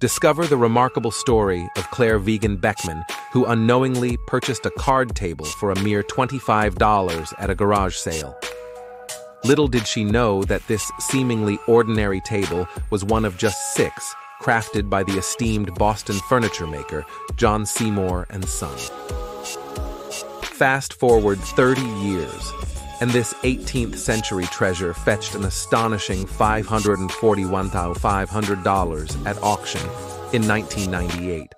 Discover the remarkable story of Claire Vegan Beckman, who unknowingly purchased a card table for a mere $25 at a garage sale. Little did she know that this seemingly ordinary table was one of just six crafted by the esteemed Boston furniture maker John Seymour and Son. Fast forward 30 years, and this 18th century treasure fetched an astonishing $541,500 at auction in 1998.